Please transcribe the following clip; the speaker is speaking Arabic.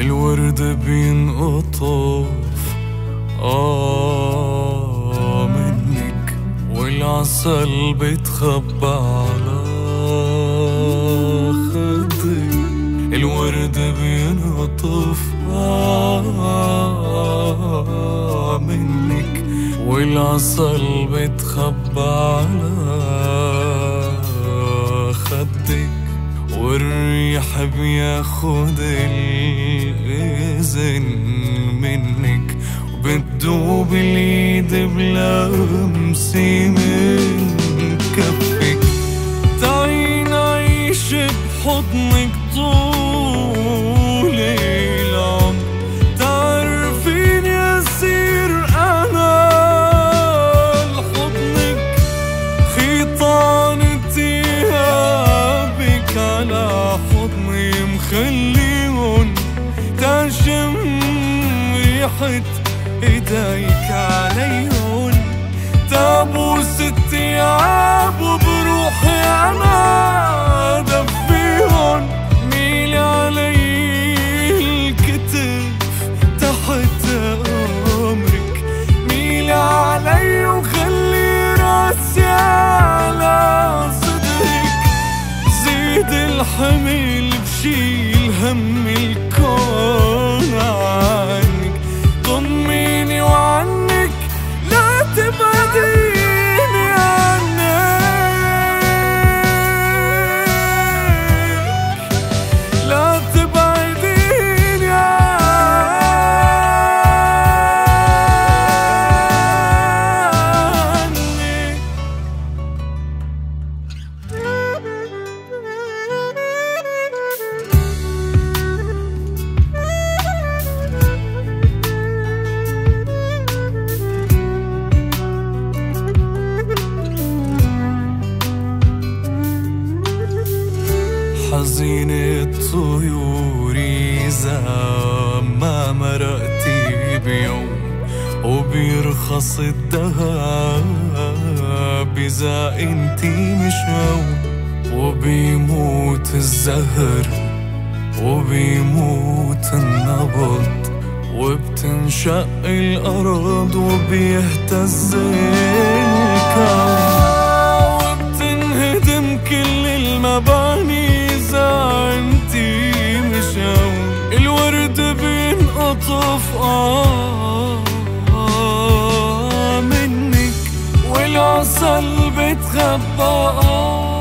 الورد بينقطف آه منك والعسل بيتخبى على الورد بينقطف آه منك والعسل بيتخبى على خدك والريح بياخد الإذن منك وبتدوب اليد بلمسي من مخليهم تشم ريحة إيديك عليهم تابوس الثياب الحمل بشيل هم حزينة طيوري إذا ما مرقتي بيوم وبيرخص الذهب إذا انتي مش هون وبيموت الزهر وبيموت النبض وبتنشق الأرض وبيهتز الكون وبتنهدم كل المباني بينقطف آه منك والعسل بيتخبى آه